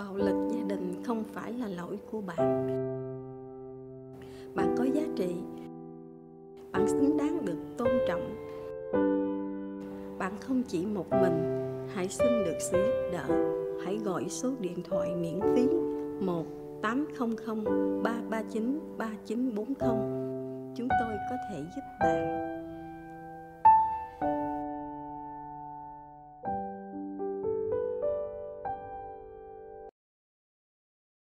bạo lực gia đình không phải là lỗi của bạn. Bạn có giá trị. Bạn xứng đáng được tôn trọng. Bạn không chỉ một mình. Hãy xin được sự giúp đỡ. Hãy gọi số điện thoại miễn phí. 1 800 339 3940 chúng tôi có thể giúp bạn.